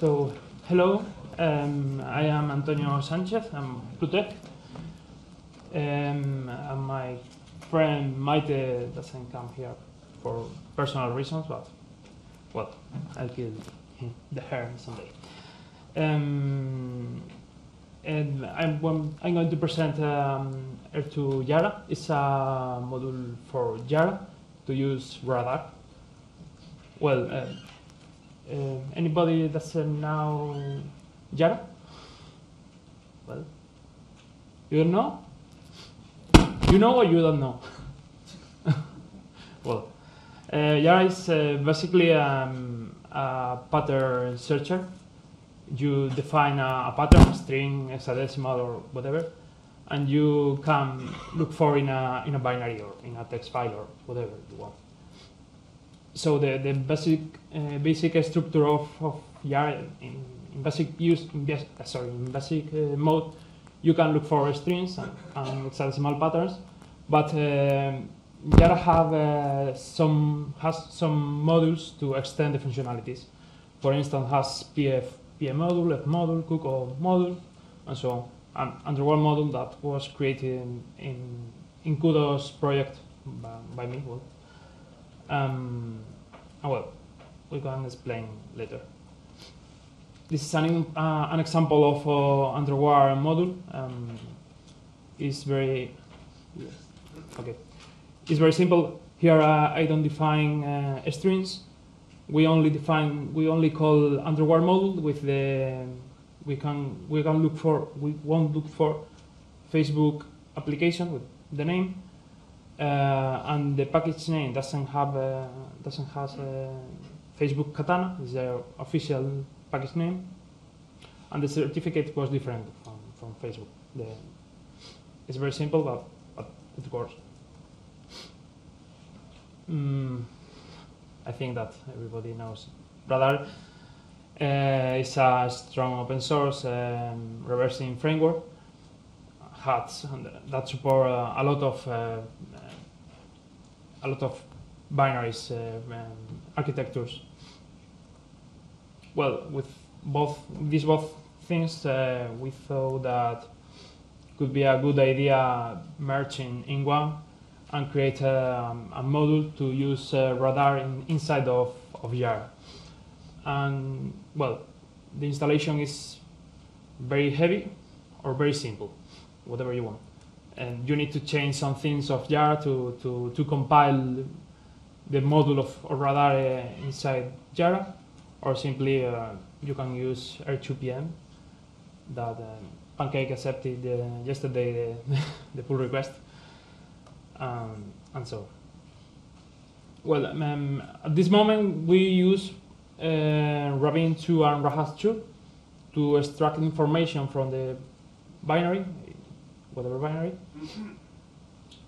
So, hello, um, I am Antonio Sanchez, I'm plutec. Um, and my friend Maite doesn't come here for personal reasons, but well, I'll kill him, the hair someday. Um, and I'm, I'm going to present um, R2 Yara. It's a module for Yara to use radare. Well, uh, anybody doesn't know Yara? Well, you don't know? You know or you don't know? well, uh, Yara is uh, basically um, a pattern searcher. You define a, a pattern, string, hexadecimal, or whatever, and you can look for in a in a binary or in a text file or whatever you want. So the the basic uh, basic structure of, of Yara in, in basic use in uh, sorry in basic uh, mode, you can look for strings and, and hexadecimal patterns, but um, Yara have uh, some has some modules to extend the functionalities. For instance, has PF PM module, F module, Cuckoo module, and so on. And Androguard module that was created in in, in Koodous project by, by me. Well, um, oh well, we can explain later. This is an, uh, an example of uh, Androguard module. Um, it's very okay. It's very simple. Here uh, I don't define uh, strings. We only define we only call Androguard module with the we can we can look for we won't look for Facebook application with the name and the package name doesn't have uh, doesn't has uh, Facebook Katana is their official package name and the certificate was different from, from Facebook. The, it's very simple but, but it works. Mm, I think that everybody knows Radare uh, is a strong open source um, reversing framework hats and that support uh, a lot of uh, a lot of binaries uh, um, architectures. Well, with both these both things, uh, we thought that could be a good idea merging in one and create a, a module to use uh, radare in, inside of, of Yara. And well, the installation is very heavy or very simple, whatever you want. And you need to change some things of Yara to, to, to compile the module of, radare uh, inside Yara, or simply uh, you can use R2PM that um, Pancake accepted uh, yesterday the, the pull request um, and so. Well, um, at this moment we use uh, Rabin 2 and Rahash 2 to extract information from the binary, whatever binary.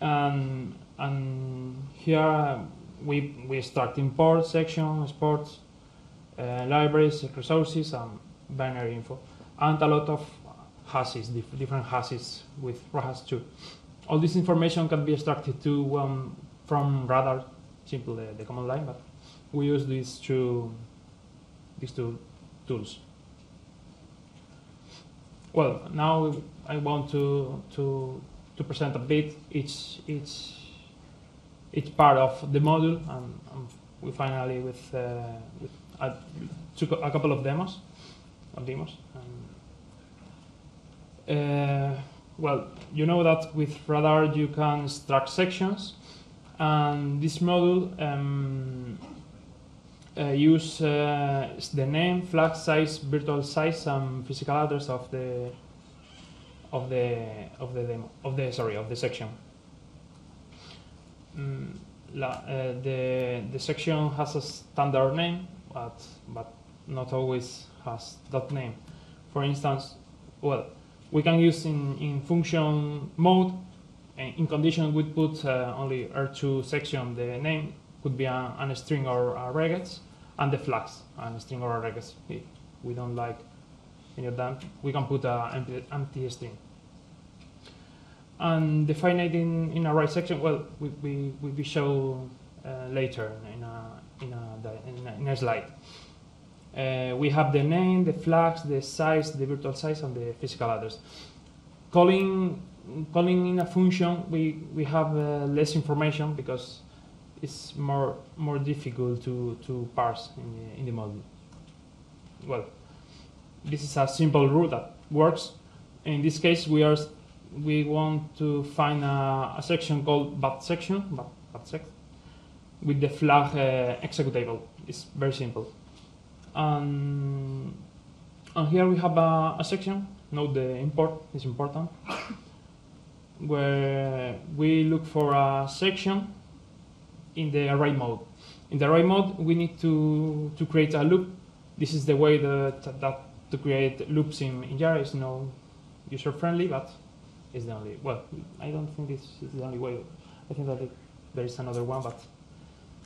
And, and here we, we extract import section, exports, uh, libraries, resources, and binary info, and a lot of hashes, dif- different hashes with Rahash 2 all this information can be extracted to um, from radare, simple the, the command line, but we use these two these two tools. Well, now I want to to to present a bit each each each part of the module, and, and we finally with uh, with a, took a couple of demos, demos. And, uh, well, you know that with radare you can extract sections, and this module um, use uh, the name, flag size, virtual size, and physical address of the of the of the demo of the sorry of the section. Mm, la, uh, the the section has a standard name, but but not always has that name. For instance, well we can use in, in function mode. In condition, we put uh, only R2 section. The name could be a, a string or a regex, and the flags, a string or a regex. If we don't like any of them, we can put an empty, empty string. And define it in, in a right section, well, we, we, we show uh, later in a, in, a, in, a, in a slide. Uh, we have the name, the flags, the size, the virtual size, and the physical address. Calling calling in a function, we we have uh, less information because it's more more difficult to to parse in the, in the module. Well, this is a simple rule that works. In this case, we are we want to find a, a section called bat section, bad, bad sec, with the flag uh, executable. It's very simple. And, and here we have a, a section. Note the import is important, where we look for a section in the array mode. In the array mode, we need to to create a loop. This is the way that that to create loops in, in Yara is no user friendly, but is the only, well, I don't think this is the only way. I think that it, there is another one, but,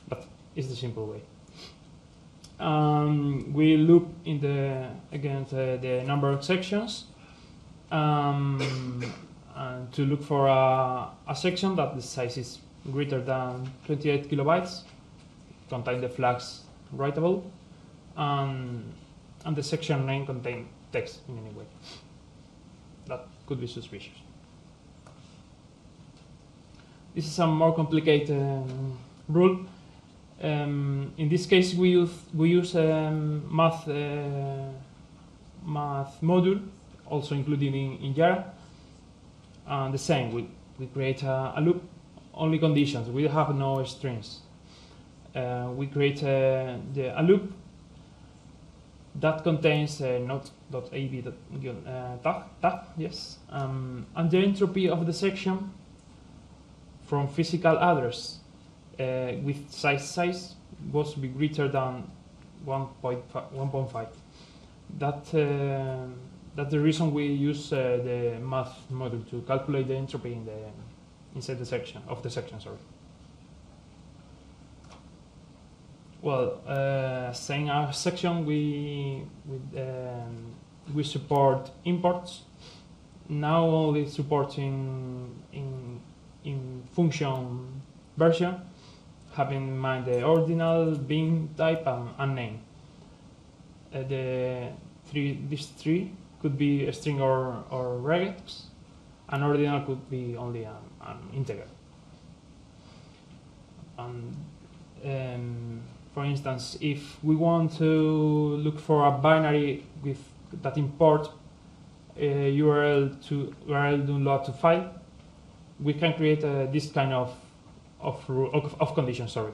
but it's the simple way. Um, we loop in the, against uh, the number of sections um, to look for a, a section that the size is greater than 28 kilobytes, contain the flags writable, and, and the section name contain text in any way. That could be suspicious. This is a more complicated um, rule. Um, in this case, we use we use um, math uh, math module, also included in, in Yara. And the same, we we create a, a loop, only conditions. We have no strings. Uh, we create a, the, a loop that contains uh, node.ab uh, tag, tag, yes, um, and the entropy of the section from physical address uh, with size size was to be greater than 1.5. That uh, that's the reason we use uh, the math model to calculate the entropy in the inside the section of the section. Sorry. Well, uh, saying our section, we we, um, we support imports. Now only supporting in in function version, having in mind the ordinal, bin type, and, and name. Uh, the three, these three could be a string or, or regex, and ordinal could be only an, an integer. And um, for instance, if we want to look for a binary with that import uh, URL to URL download to file, we can create uh, this kind of of, of, conditions. Sorry,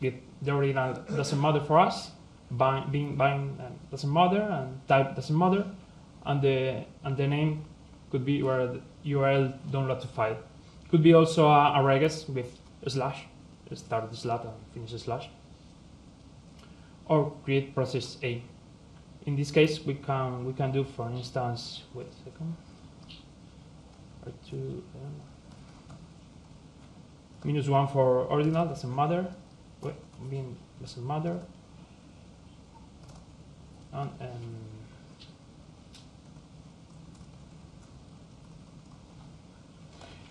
it, the original doesn't matter for us. Bind, being bind uh, doesn't matter, and type doesn't matter, and the and the name could be URL, URL download to file. Could be also a, a regex with a slash, start the slash and finish the slash, or create process A. In this case, we can we can do, for instance, wait a second, or two. Um, minus 1 for ordinal, doesn't matter. Wait, mean doesn't matter. And, um,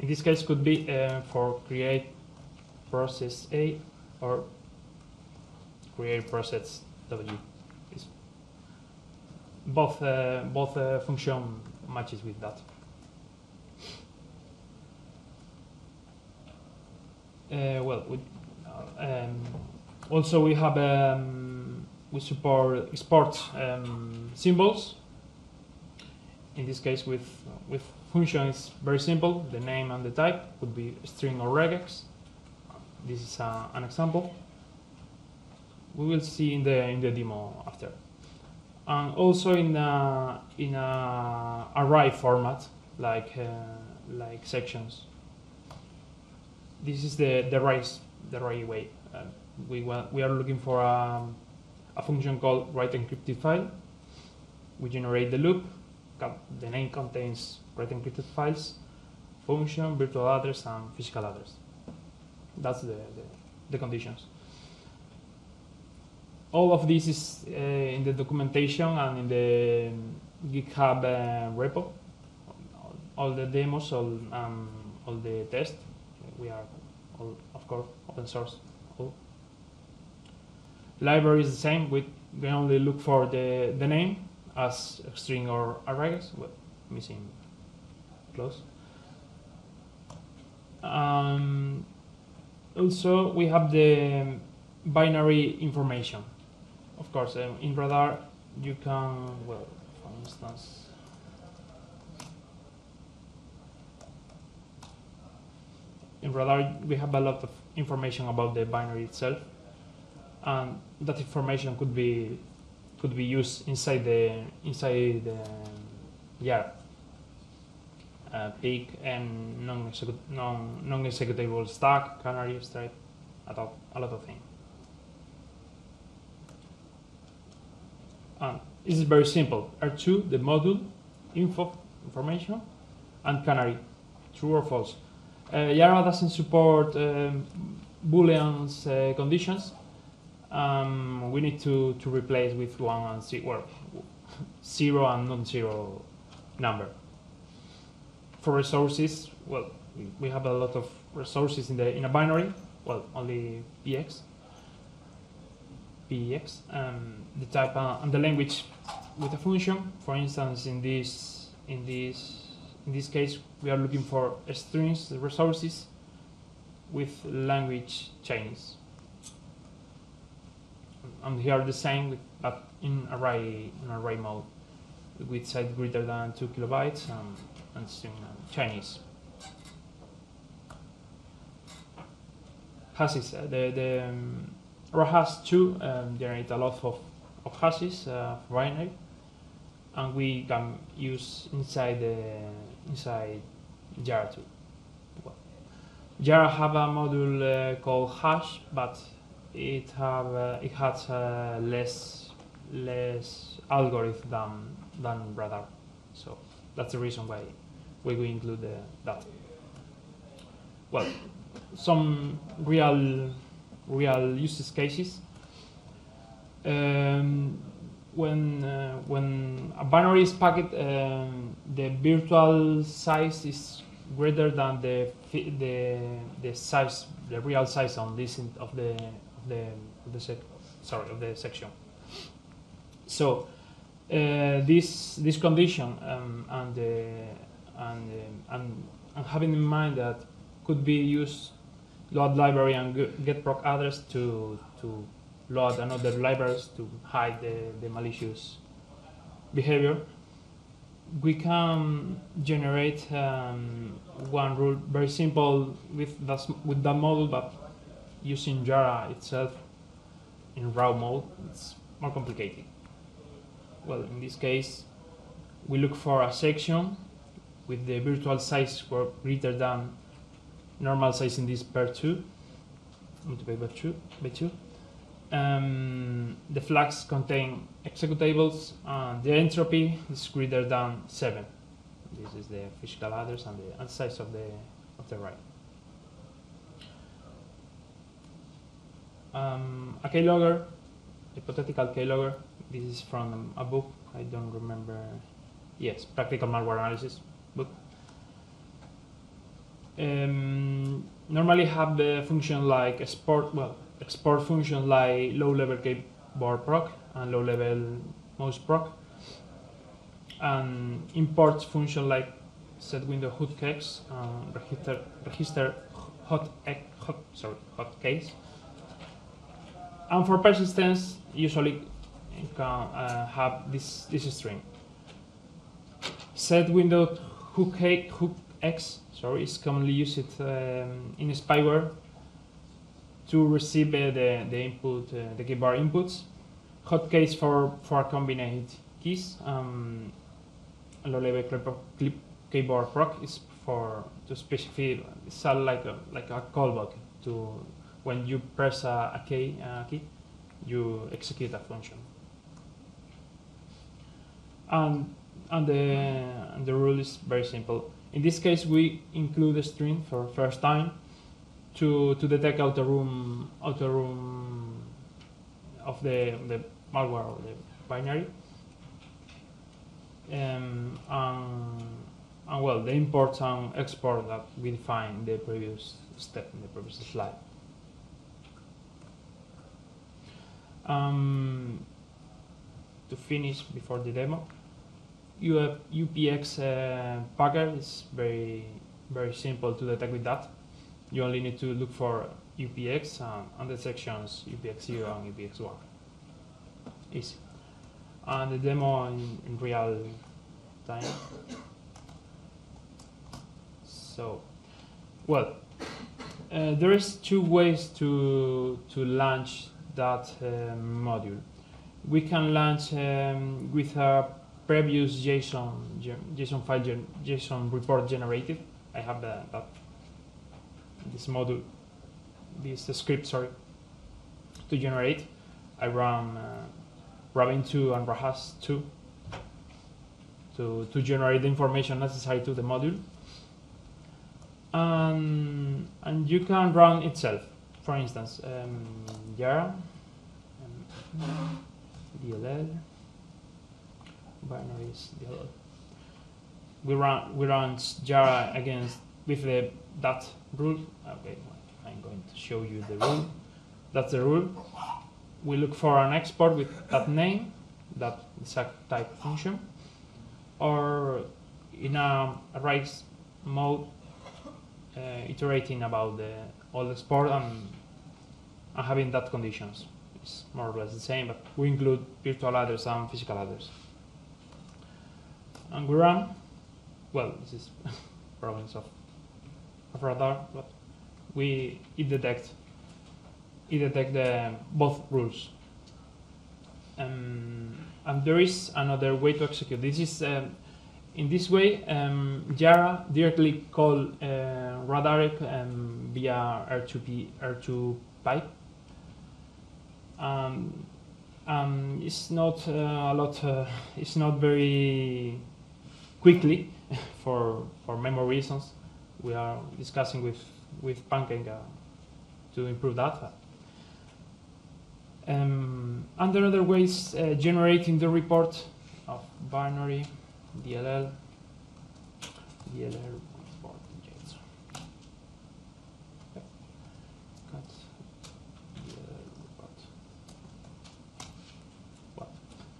in this case could be uh, for create process A or create process W. It's both uh, both uh, function matches with that. Uh, well, we, um, also we have um, we support export um, symbols. In this case, with with function, is very simple. The name and the type would be string or regex. This is uh, an example. We will see in the in the demo after. And also in a, in a array format, like uh, like sections this is the the right the right way. Uh, we we are looking for a, a function called write encrypted file. We generate the loop. The name contains write encrypted files, function, virtual address, and physical address. That's the, the, the conditions. All of this is uh, in the documentation and in the GitHub uh, repo. All the demos, all, um, all the tests we are all, of course, open source. All. Library is the same with we only look for the, the name as string or arrays, well, missing Um, also, we have the binary information. Of course, um, in Radare, you can, well, for instance, in Radare, we have a lot of information about the binary itself, and that information could be could be used inside the inside the yeah uh, peak and non-executable non, stack, canary stripe, a lot, a lot of things. And this is very simple. R2, the module, info, information, and canary, true or false. Uh, doesn't support um, Booleans uh, conditions. Um, we need to, to replace with one and zero, well, zero and non-zero number. For resources, well, we have a lot of resources in the in a binary. Well, only px, px, um, the type uh, and the language with a function. For instance, in this in this in this case, we are looking for strings resources with language Chinese. And here the same, but in array in array mode, with size greater than two kilobytes and, and string Chinese. Hashes, uh, the the um, RAHASH 2 um, generate a lot of, of hashes uh, binary, and we can use inside the inside Yara too. Well, Yara have a module uh, called hash, but it have uh, it has uh, less less algorithm than than Radare, so that's the reason why we will include that. Well, some real real use cases. Um, when uh, when a binary is packed, um, the virtual size is greater than the the the size, the real size on this of the of the of the sorry of the section. So uh, this this condition um, and uh, and, and and having in mind that could be used load library and get proc address to to load another libraries to hide the, the malicious behavior, we can generate um, one rule very simple with that, with that model, but using Yara itself in raw mode, it's more complicated. Well, in this case, we look for a section with the virtual size greater than normal size in this per 2, multiplied by 2, by 2 um, the flags contain executables and the entropy is greater than 7. This is the physical address and the size of the of the write. Um, a keylogger, hypothetical keylogger. This is from a book. I don't remember. Yes, practical malware analysis. Um, normally have the function like export. Well, export functions like low-level keyboard proc and low-level mouse proc, and import function like set window hotkeys, and register register hot, hot sorry. And for persistence, usually can uh, have this this string. Set window hook hook x sorry is commonly used um, in spyware to receive uh, the, the input, uh, the keyboard inputs, hotkeys for, for combined keys, um, low-level keyboard proc is for to specify it's like a like a callback to when you press a, a key, a key, you execute a function. And and the and the rule is very simple. In this case, we include a string for first time to to detect outer room outer room of the the malware or the binary. Um, and, and well, the import and export that we defined in the previous step in the previous slide. Um, to finish before the demo. You have UPX uh, packer. It's very very simple to detect with that. You only need to look for UPX and, and the sections UPX0 and UPX1. Easy. And the demo in, in real time. So, well, uh, there is two ways to to launch that uh, module. We can launch um, with a previous JSON JSON file JSON report generated. I have the, that this module, this script, sorry, to generate. I run uh, Rabin 2 and Rahas 2 to, to generate the information necessary to the module. And, and you can run itself. For instance, um, Yara, um, DLL, binaries DLL. We run we run Yara against with the that rule. Okay, I'm going to show you the rule. That's the rule. We look for an export with that name, that exact type function, or in a arrays mode, uh, iterating about the all the export and, and having that conditions. It's more or less the same, but we include virtual address and physical address. And we run. Well, this is problems of of radare, but we it detect it detect the both rules. Um, and there is another way to execute. This is um, in this way, um, Yara directly call uh, Radarec um, via R2P R2 pipe. Um, um, it's not uh, a lot. Uh, it's not very quickly for for memory reasons we are discussing with with Pancake uh, to improve that. Um, and there are other ways uh, generating the report of binary DLL DLL report JSON. Yep. Got DLL report. Well,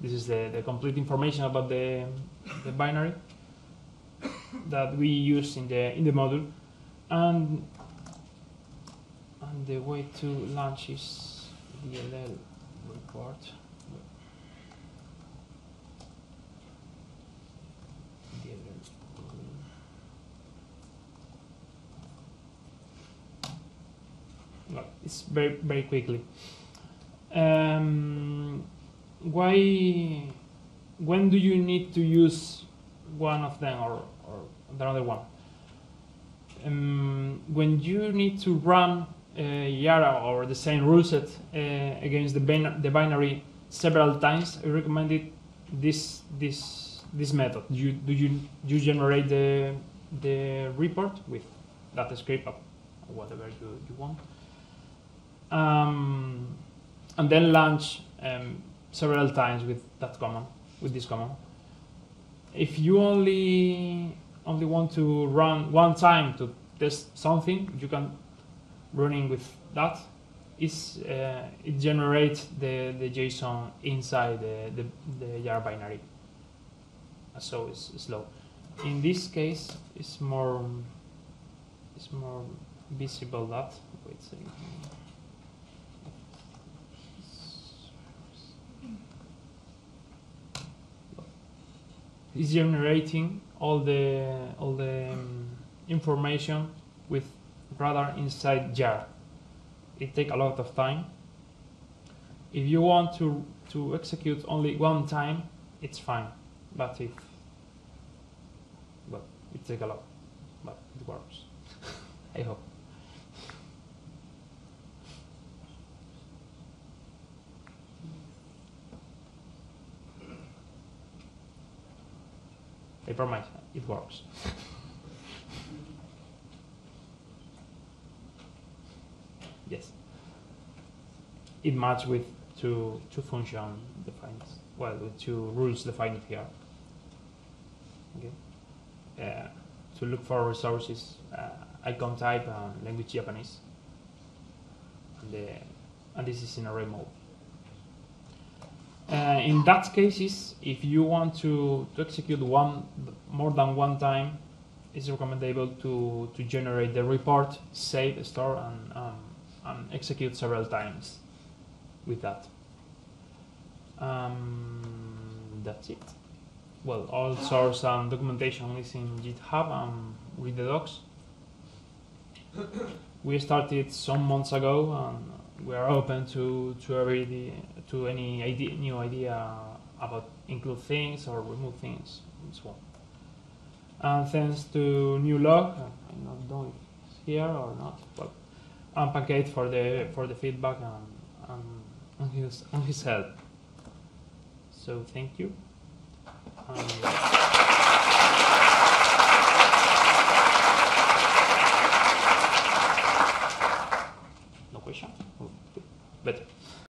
this is the, the complete information about the the binary that we use in the in the module, and and the way to launch is DLL report. It's very very quickly. Um, why? When do you need to use one of them or or the other one. Um, when you need to run uh, Yara or the same rule set uh, against the, bin the binary several times, I recommended this this this method. You do you you generate the the report with that script or whatever you, you want, um, and then launch um, several times with that command with this command if you only only want to run one time to test something, you can running with that. Is uh, it generates the, the JSON inside the, the, the Yara binary. So it's slow. In this case, it's more it's more visible that. Wait a second. Is generating all the all the um, information with radare inside jar. It takes a lot of time. If you want to to execute only one time, it's fine. But if but it takes a lot, but it works. I hope. I promise, it works. yes. It matches with two, two function defined, well, with two rules defined here. Okay. Uh, to look for resources, uh, icon type and language Japanese. And, the, and this is in array mode. Uh, in that cases, if you want to, to execute one more than one time, it's recommendable to, to generate the report, save, store, and, um, and execute several times with that. Um, that's it. Well, all source and documentation is in GitHub and read the docs. we started some months ago, and we are open to to every to any idea, new idea about include things or remove things and so on. And thanks to new log, I don't know if it's here or not, but and Pancake for the for the feedback and and, and his and his help. So thank you.